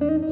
Mm-hmm.